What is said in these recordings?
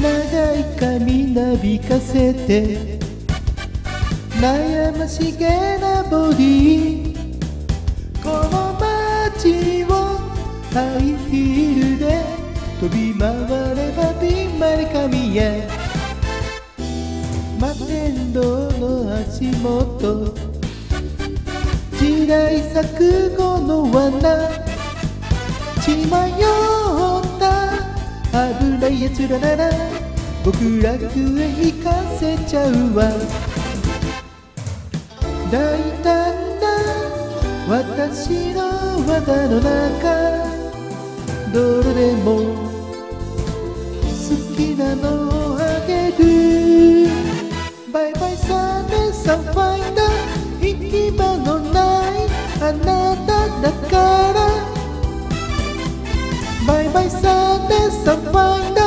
長い髪なびかせて悩ましげなボディこの街をハイヒールで飛び回ればピンマリ神へ。摩天楼の足元時代錯誤の罠血迷った危ない奴らな。ら極楽へ行かせちゃうわ。大胆な私の技の中。どれでも好きなのをあげる。バイバイサンデーサンファインダー。行き場のないあなた。バイバイサンデーサンファインダー。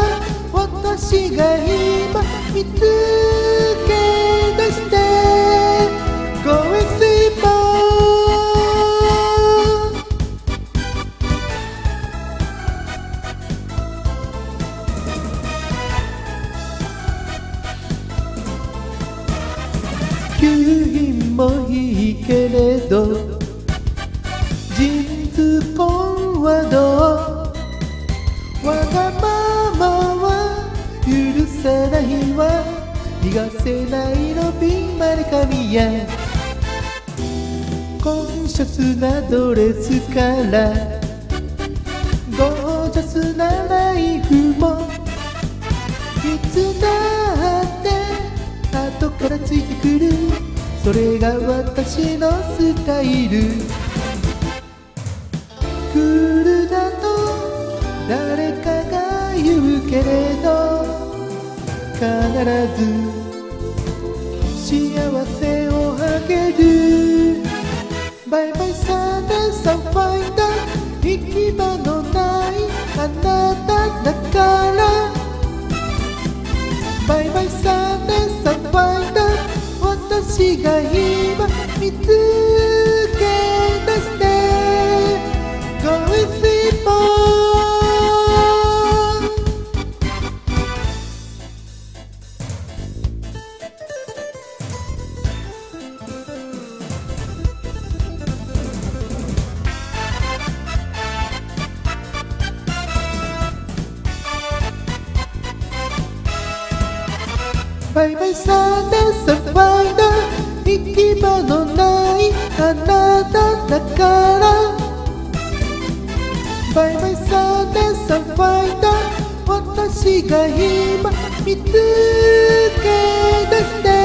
私が今見つけ出して。Going sleep on 吸引もいいけれど。人数婚は逃がせないのピンマリ神やコンシャスなドレスからゴージャスなライフもいつだって後からついてくる。それが私のスタイル。ず幸せをあげる。バイバイサンデーサンファイダー行き場のないあなただから。バイバイサンデーサンファイダー私が今見つけバイバイサンデーサファイダー行き場のないあなただから。バイバイサンデーサファイダー私が今見つけ出して。